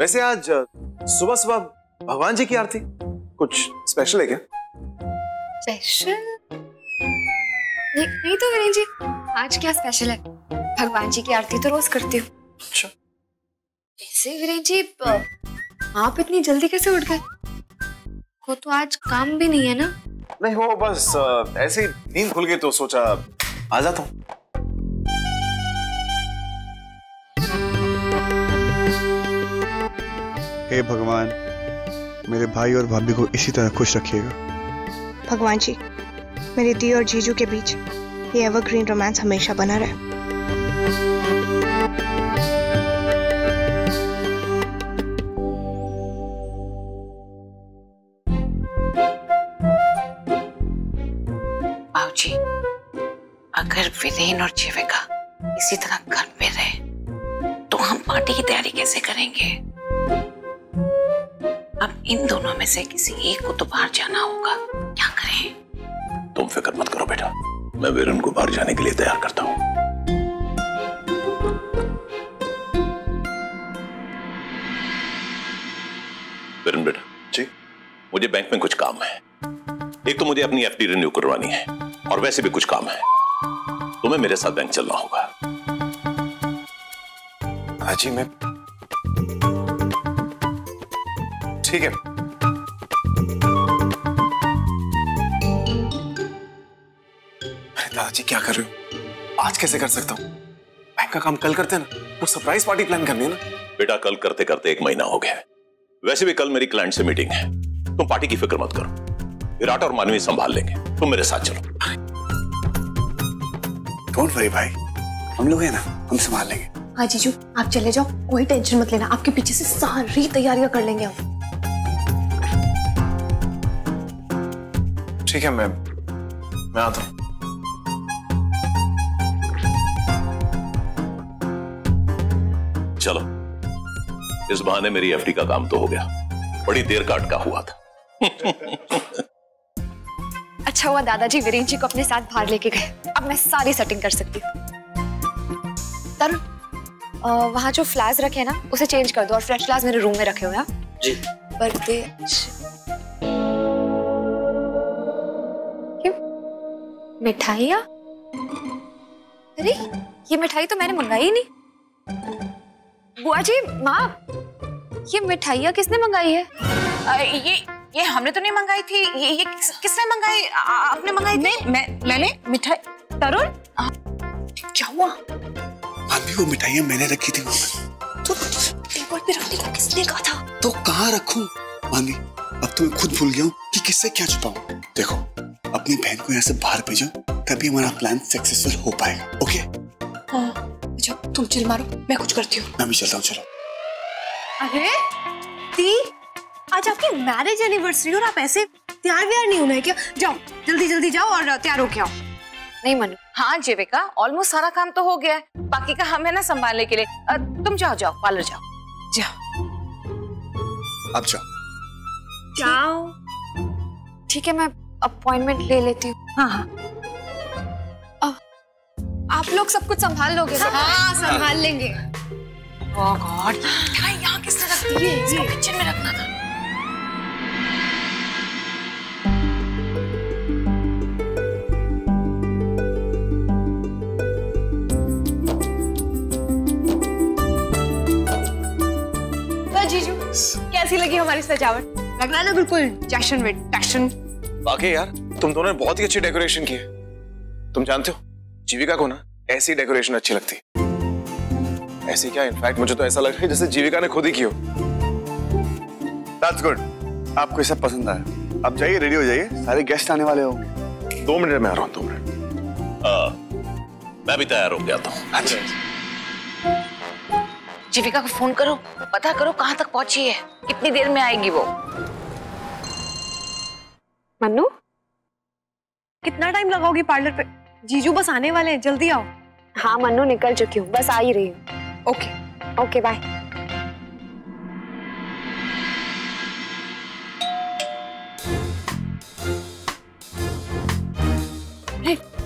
वैसे आज सुबह सुबह भगवान जी की आरती कुछ स्पेशल है क्या? स्पेशल नहीं नहीं तो वीरेन जी आज क्या स्पेशल है? भगवान जी की आरती तो रोज करती हूँ। अच्छा। वैसे वीरेन जी आप इतनी जल्दी कैसे उठ गए? को तो आज काम भी नहीं है ना? नहीं हो बस ऐसे ही नींद खुल गई तो सोचा आ जाता हूँ। हे भगवान मेरे भाई और भाभी को इसी तरह खुश रखिएगा। भगवान जी मेरे दी और जीजू के बीच ये एवरग्रीन रोमांस हमेशा बना रहे। अगर विरेन और जीविका इसी तरह घर में रहे तो हम पार्टी की तैयारी कैसे करेंगे? इन दोनों में से किसी एक को तो बाहर जाना होगा। क्या करें? तुम फ़िक्र मत करो बेटा। मैं वीरन को बाहर जाने के लिए तैयार करता हूँ। वीरन बेटा जी मुझे बैंक में कुछ काम है। एक तो मुझे अपनी एफडी रिन्यू करवानी है और वैसे भी कुछ काम है। तुम्हें मेरे साथ बैंक चलना होगा। हाजी मैं ठीक है। दादाजी क्या कर रहे हो? आज कैसे कर सकता हूँ? बैंक का काम कल करते हैं ना? वो सरप्राइज़ पार्टी प्लान करनी है ना? बेटा कल करते करते एक महीना हो गया है। वैसे भी कल मेरी क्लाइंट से मीटिंग है। तुम पार्टी की फ़िक्र मत करो। विराट और मानवी संभाल लेंगे। तुम मेरे साथ चलो। डोंट वरी भाई। हम लोग हैं ना हम संभाल लेंगे। हाँ जीजू आप चले जाओ। कोई टेंशन मत लेना। आपके पीछे से सारी तैयारियाँ कर लेंगे हम। ठीक है मैं मैं आता हूँ। चलो। इस बहाने मेरी एफडी का काम तो हो गया। बड़ी देर का अटका हुआ था। अच्छा हुआ दादाजी वीरेन जी को अपने साथ बाहर लेके गए। अब मैं सारी सेटिंग कर सकती हूँ। तरुण वहाँ जो फ्लावर्स रखे हैं ना उसे चेंज कर दो और फ्रेश फ्लावर्स मेरे रूम में रखे हुए हैं जी। बर्थडे मिठाइया अरे ये मिठाई तो मैंने मंगाई नहीं। बुआ जी माँ ये मिठाइया किसने मंगाई है? अ, ये ये हमने तो नहीं मंगाई थी। ये ये किस, किसने मंगाई? आपने मंगाई नहीं मैं मैंने मिठाई तरुण? क्या हुआ? भाभी वो मिठाइयाँ मैंने रखी थी वहाँ तो टेबल पे रखने को किसने कहा था? तो कहाँ रखूँ? मानी अब तो मैं खुद भूल गया हूँ कि किससे क्या छुपाऊं। देखो अपनी बहन को यहाँ से बाहर भेजो तभी हमारा प्लान सक्सेसफुल हो पाएगा ओके हाँ अच्छा तुम चिल मारो मैं कुछ करती हूँ। मैं भी चलता हूँ चलो। अरे दी आज आपकी मैरिज एनिवर्सरी और आप ऐसे तैयार व्यार नहीं होना है क्या? जाओ जल्दी जल्दी जाओ और तैयार होके आओ। नहीं मनु। हाँ जीविका ऑलमोस्ट सारा काम तो हो गया है। बाकी का हम है ना संभालने के लिए। तुम जाओ जाओ पार्लर जाओ। जाओ। अब जाओ। जाओ। ठीक है मैं अपॉइंटमेंट ले लेती हूँ। हाँ हाँ। आप लोग सब कुछ संभाल लोगे ना? हाँ संभाल लेंगे। ओह गॉड मिठाई यहाँ किसने रख दी है इसको किचन में रखना था। जीजू कैसी लगी हमारी सजावट? लग रहा है ना बिल्कुल जश्न में टशन वाकई यार तुम दोनों ने बहुत ही अच्छी डेकोरेशन की है। तुम जानते हो जीविका को ना ऐसी डेकोरेशन अच्छी लगती है। ऐसी क्या इनफैक्ट मुझे तो ऐसा लग रहा है जैसे जीविका ने खुद ही की हो। दैट्स गुड आपको ये सब पसंद आया। अब जाइए रेडी हो जाइए। सारे गेस्ट आने वाले होंगे। दो मिनट में आ रहा हूँ दो मिनट। मैं भी तैयार हो गया था हाँ जीविका को फ़ोन करो पता करो कहाँ तक पहुँची है। कितनी देर में आएगी वो? मन्नू कितना टाइम लगाओगी पार्लर पे? जीजू बस आने वाले हैं जल्दी आओ। हाँ मन्नू निकल चुकी हूँ। बस आ ही रही हूँ। ओके ओके बाय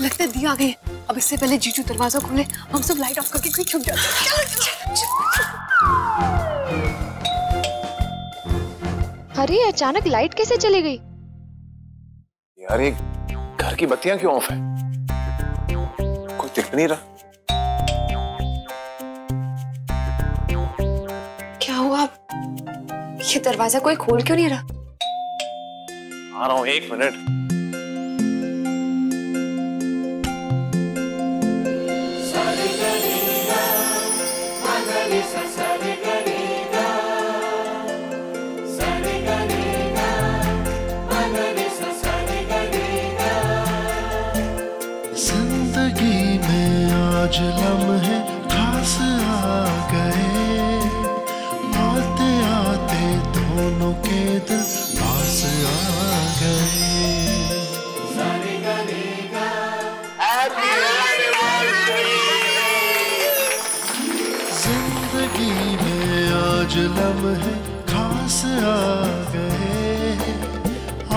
लगता है दी आ गई है। अब इससे पहले जीजू दरवाज़ा खोले हम सब लाइट ऑफ़ करके कोई छुप जाते हैं। चलो, चलो, चलो। अरे अचानक लाइट कैसे चली गई? ये घर की बत्तियाँ क्यों ऑफ़ है? कोई दिख नहीं रहा। क्या हुआ? ये दरवाज़ा कोई खोल क्यों नहीं रहा? आ रहा हूँ एक मिनट। लम्हे खास आ गए। आते आते दोनों के दिल पास आ गए। ज़िंदगी में आज लम्हे खास आ गए।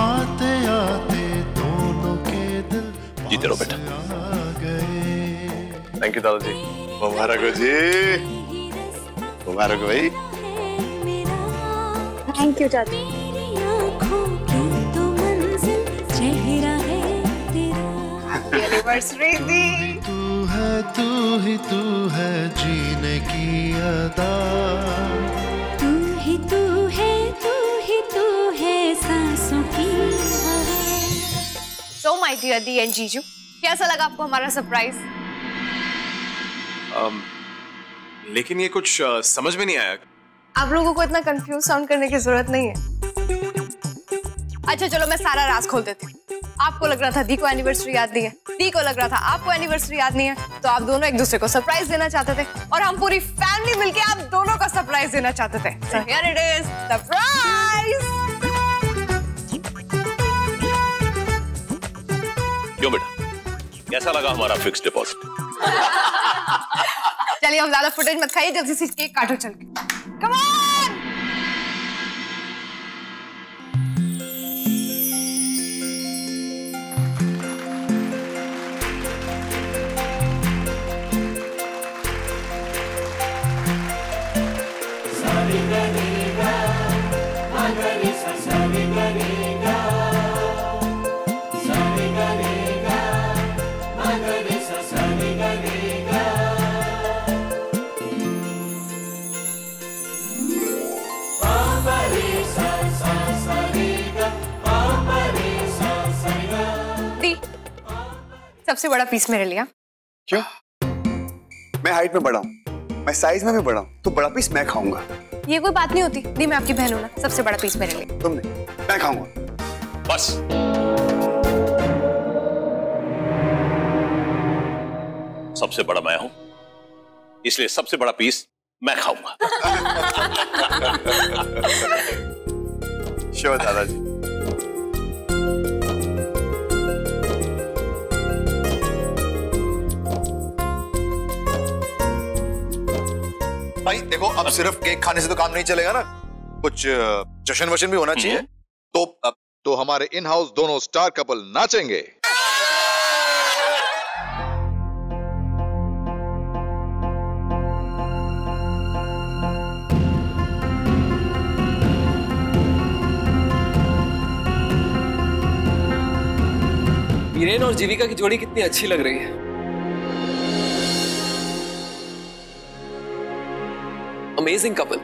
आते आते दोनों के दिल जीते रहो बेटा। थैंक यू दादाजी मुबारक हो जी मुबारक हो भाई थैंक यू दी तू है तू ही तू है जीने की अदा तू ही तू है तू ही तू है सांसों की सो माय डियर दी एंड जीजू कैसा लगा आपको हमारा सरप्राइज़ um, लेकिन ये कुछ uh, समझ में नहीं आया। आप लोगों को इतना कंफ्यूज साउंड करने की ज़रूरत नहीं है। अच्छा चलो मैं सारा राज खोल देती हूँ। आपको लग रहा था दी को एनिवर्सरी याद नहीं है। दी को लग रहा था आपको एनिवर्सरी याद नहीं है। तो आप दोनों एक दूसरे को सरप्राइज़ देना चाहते थे और हम पूरी फैमिली मिलके आप दोनों का सरप्राइज़ देना चाहते थे। So here it is surprise क्यों बेटा? कैसा लगा हमारा फिक्स डिपॉजिट चलिए, हम ज़्यादा फुटेज मत खाइए, जल्दी से केक काटो चल के। कम सबसे बड़ा पीस मेरे लिए। क्यों? मैं हाइट में बड़ा हूँ। मैं साइज़ में भी बड़ा हूँ। तो बड़ा पीस मैं खाऊँगा। ये कोई बात नहीं होती। दी मैं आपकी बहन हूँ ना। सबसे बड़ा पीस मेरे लिए। तुमने। मैं खाऊँगा। बस। सबसे बड़ा मैं हूँ। इसलिए सबसे बड़ा पीस मैं खाऊँगा। श्योर दादाजी। भाई देखो अब सिर्फ़ केक खाने से तो काम नहीं चलेगा ना। कुछ जशन वशन भी होना चाहिए। तो अब तो हमारे इन हाउस दोनों स्टार कपल नाचेंगे। वीरेन और जीविका की जोड़ी कितनी अच्छी लग रही है। अमेजिंग कपल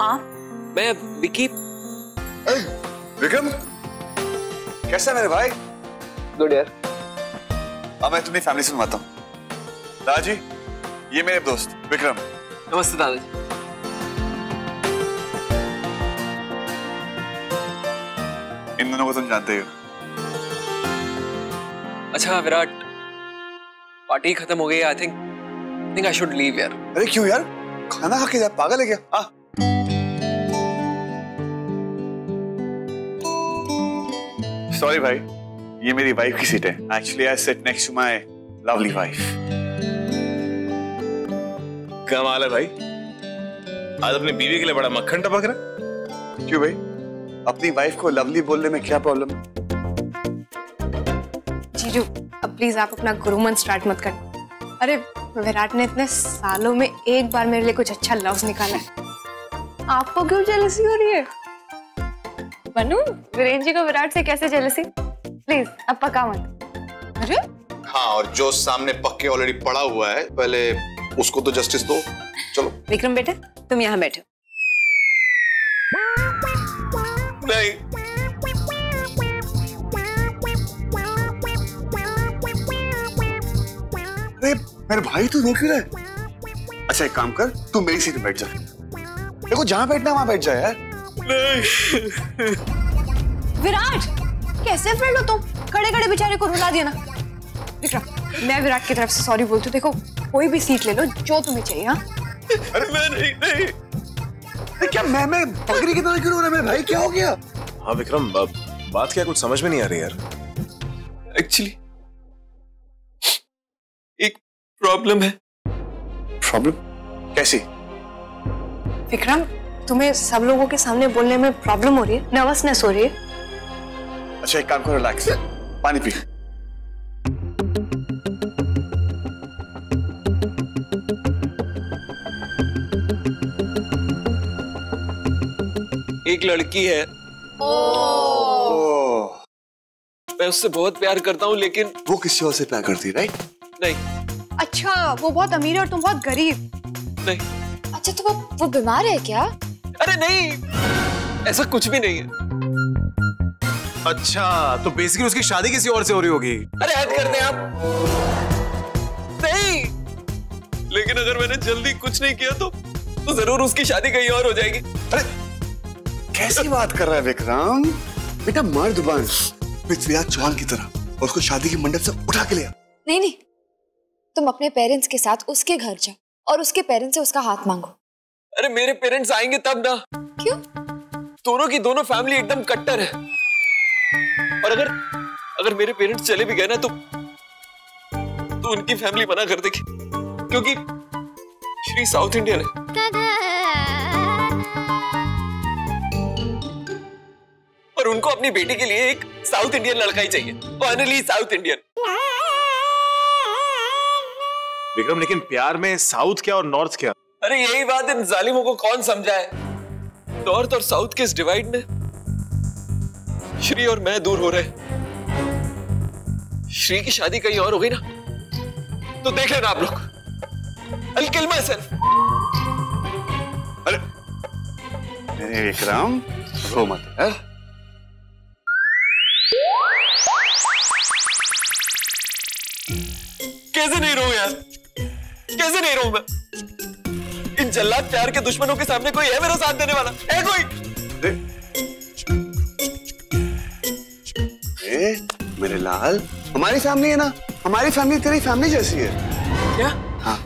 आप? मैं विकी। विक्रम। कैसा है मेरे भाई? गुड यार। अब मैं तुम्हें फैमिली से मिलवाता हूँ। दादाजी ये मेरे दोस्त विक्रम। नमस्ते दादाजी। इन दोनों को तुम जानते ही हो। अच्छा विराट पार्टी खत्म हो गई I think think I should leave यार। अरे क्यों यार? खाना खा के जा पागल है क्या? हाँ सॉरी भाई ये मेरी वाइफ की सीट है। Actually I sit next to my lovely wife कमाल है भाई? आज अपनी बीवी के लिए बड़ा मक्खन टपक रहा क्यों भाई? अपनी वाइफ को लवली बोलने में क्या प्रॉब्लम है? जीजू अब प्लीज़ आप अपना गुरुमन स्टार्ट मत कर अरे विराट ने इतने सालों में एक बार मेरे लिए कुछ अच्छा लफ्ज निकाला है। आपको क्यों जेलसी हो रही है? बनू वीरेंद्र जी को विराट से कैसे जेलसी प्लीज़ अब पका मत। अरे? हाँ और जो सामने पक्के ऑलरेडी पड़ा हुआ है पहले उसको तो जस्टिस दो। चलो। विक्रम बेटे तुम यहाँ बैठो नहीं। अरे मेरे भाई तू रो क्यों रहा है? अच्छा एक काम कर तू मेरी सीट पे बैठ जा। देखो जहाँ बैठना वहाँ बैठ जा यार। विराट कैसे फ्रेंड हो तुम? खड़े खड़े बेचारे को रुला दिया ना विक्रम मैं विराट की तरफ़ से सॉरी बोलती हूँ। देखो कोई भी सीट ले लो जो तुम्हें चाहिए हाँ? अरे मैं नहीं नहीं। क्या मैं मैं बकरी की तरह क्यों रो रहा है? मेरे भाई क्या हो गया? हाँ विक्रम बात क्या कुछ समझ में नहीं आ रही यार। एक्चुअली प्रॉब्लम है? प्रॉब्लम कैसी? विक्रम तुम्हें सब लोगों के सामने बोलने में प्रॉब्लम हो रही है? नर्वसनेस हो रही है? अच्छा एक काम करो रिलैक्स पानी पी। एक लड़की है। ओह। मैं उससे बहुत प्यार करता हूँ लेकिन वो किसी और से प्यार करती राइट नहीं। अच्छा वो बहुत अमीर है और तुम बहुत गरीब। नहीं। अच्छा तो वो वो बीमार है क्या? अरे नहीं ऐसा कुछ भी नहीं है। अच्छा तो बेसिकली उसकी शादी किसी और से हो रही होगी। अरे हद कर दे आप। नहीं। लेकिन अगर मैंने जल्दी कुछ नहीं किया तो तो ज़रूर उसकी शादी कहीं और हो जाएगी। अरे कैसी बात कर रहा है विक्रम बेटा मर्द बन पृथ्वीराज चौहान की तरह और उसको शादी के मंडप से उठा के लिया नहीं नहीं तुम अपने पेरेंट्स के साथ उसके घर जाओ और उसके पेरेंट्स से उसका हाथ मांगो। अरे मेरे पेरेंट्स आएँगे तब ना। क्यों? दोनों की दोनों फैमिली एकदम कट्टर है। और अगर अगर मेरे पेरेंट्स चले भी गए ना तो तो उनकी फैमिली मना कर देगी। क्योंकि श्री साउथ इंडियन है। और उनको अपनी बेटी के लिए एक साउथ इंडियन लड़का ही चाहिए। Finally south Indian. विक्रम लेकिन प्यार में साउथ क्या और नॉर्थ क्या? अरे यही बात इन जालिमों को कौन समझाए नॉर्थ और साउथ के इस डिवाइड में? श्री और मैं दूर हो रहे श्री की शादी कहीं और हो गई ना? तो देख लेना आप लोग। I'll kill myself. अरे विक्रम रो मत यार कैसे नहीं रहूँ यार? कैसे नहीं रहूँ मैं? इन जल्लाद प्यार के दुश्मनों के सामने कोई है मेरा साथ देने वाला? है कोई? ए, मेरे लाल हमारी फैमिली है ना? हमारी फैमिली तेरी फैमिली जैसी है। क्या? हाँ।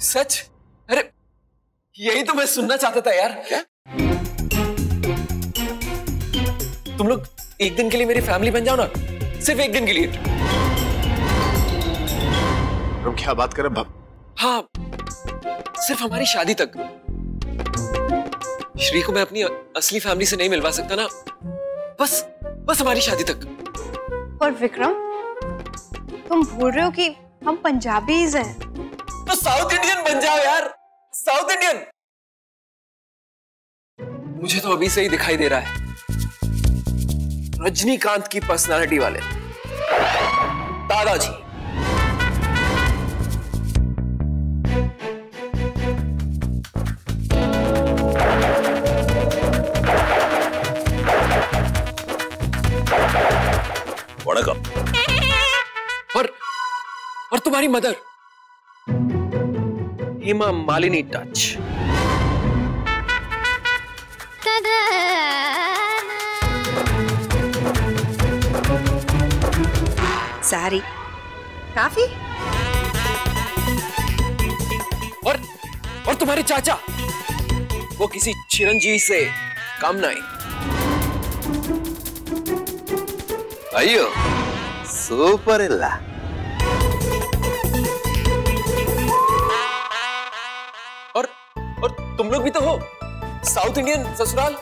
सच? अरे यही तो मैं सुनना चाहता था यार। क्या? तुम लोग एक दिन के लिए मेरी फैमिली बन जाओ ना। सिर्फ़ एक दिन के लिए। क्या बात कर रहे हैं? सिर्फ़ हमारी शादी तक। श्री को मैं अपनी असली फैमिली से नहीं मिलवा सकता ना। बस बस हमारी शादी तक। और विक्रम तुम भूल रहे हो कि हम पंजाबीज हैं। तो साउथ इंडियन बन जाओ यार। South Indian. मुझे तो अभी से ही दिखाई दे रहा है। रजनीकांत की पर्सनालिटी वाले। दादाजी। वणकम और और तुम्हारी मदर? हेमा मालिनी टच। सारी। काफ़ी? और और तुम्हारे चाचा? वो किसी चिरंजीवी से कम नहीं अयो सूपर और और तुम लोग भी तो हो साउथ इंडियन ससुराल।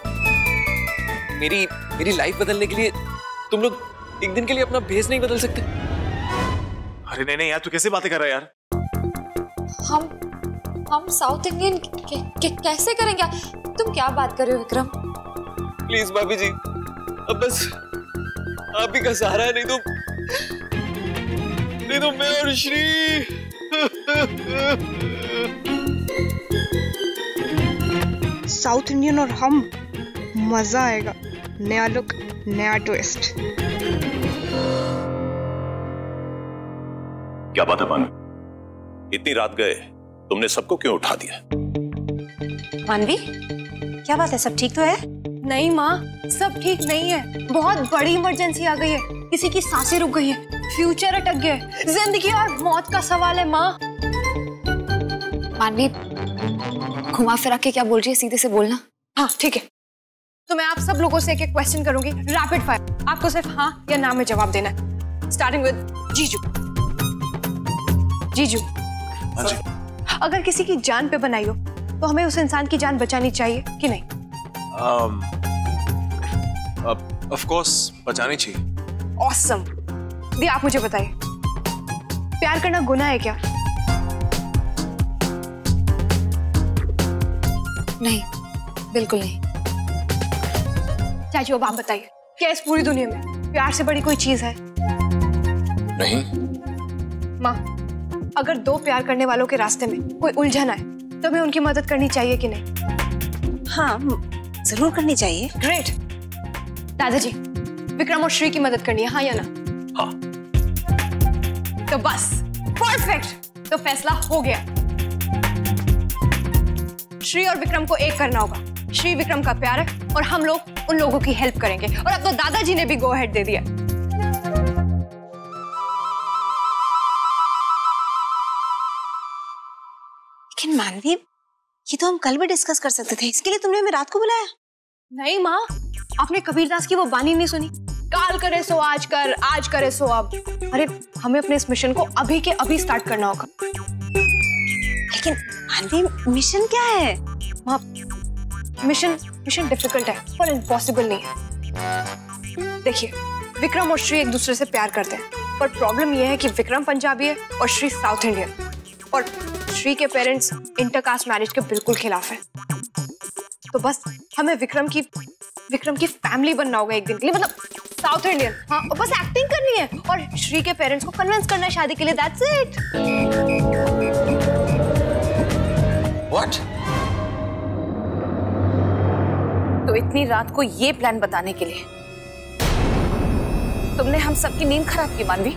मेरी मेरी लाइफ बदलने के लिए तुम लोग एक दिन के लिए अपना भेज नहीं बदल सकते। अरे नहीं नहीं यार तू कैसे बातें कर रहा है यार? हम हम साउथ इंडियन कैसे करेंगे तुम क्या बात कर रहे हो विक्रम? प्लीज़ भाभी जी अब बस आप ही का सहारा है नहीं तो नहीं तो मैं और श्री साउथ इंडियन और हम मज़ा आएगा। नया लुक नया ट्विस्ट क्या बात है मानवी इतनी रात गए तुमने सबको क्यों उठा दिया? मानवी क्या बात है? सब ठीक तो है? नहीं माँ सब ठीक नहीं है। बहुत बड़ी इमरजेंसी आ गई है। किसी की साँसें रुक गई है। फ्यूचर अटक गया है। ज़िंदगी और मौत का सवाल है माँ। मानवी घुमा फिरा के क्या बोल रही है? सीधे से बोलना। हाँ ठीक है। तो मैं आप सब लोगों से एक एक क्वेश्चन करूँगी। रैपिड फायर आपको सिर्फ़ हाँ या ना में जवाब देना है। स्टार्टिंग विद जीजू। जीजू। हाँ जी। अगर किसी की जान पे बनाई हो तो हमें उस इंसान की जान बचानी चाहिए कि नहीं? ऑफ़ कोर्स बचानी चाहिए। ऑसम दी आप मुझे बताइए। प्यार करना गुनाह है क्या? नहीं बिल्कुल नहीं। चाची अब आप बताइए क्या इस पूरी दुनिया में प्यार से बड़ी कोई चीज़ है? नहीं। माँ अगर दो प्यार करने वालों के रास्ते में कोई उलझन आए तो हमें उनकी मदद करनी चाहिए कि नहीं? हाँ ज़रूर करनी चाहिए ग्रेट दादाजी विक्रम और श्री की मदद करनी है हाँ या ना? हाँ। तो बस परफेक्ट तो फैसला हो गया। श्री और विक्रम को एक करना होगा। श्री विक्रम का प्यार है और हम लोग उन लोगों की हेल्प करेंगे। और अब तो दादाजी ने भी गो हेड दे दिया। लेकिन मानवी ये तो हम कल भी डिस्कस कर सकते थे। इसके लिए तुमने हमें रात को बुलाया? नहीं माँ आपने कबीरदास की वो बानी नहीं सुनी। काल करे सो आज कर आज करे सो अब। अरे हमें अपने इस मिशन को अभी के अभी स्टार्ट करना होगा। लेकिन मानवी मिशन क्या है? माँ मिशन मिशन डिफ़िकल्ट है पर इम्पॉसिबल नहीं है। देखिए विक्रम और श्री एक दूसरे से प्यार करते हैं पर प्रॉब्लम यह है कि विक्रम पंजाबी है और श्री साउथ इंडियन। और श्री के पेरेंट्स इंटरकास्ट मैरिज के बिल्कुल खिलाफ है। तो बस हमें विक्रम की विक्रम की फैमिली बनना होगा एक दिन के लिए मतलब साउथ इंडियन हाँ और बस एक्टिंग करनी है और श्री के पेरेंट्स को कन्विंस करना है शादी के लिए दैट्स इट व्हाट तो इतनी रात को ये प्लान बताने के लिए तुमने हम सबकी नींद खराब की मानवी।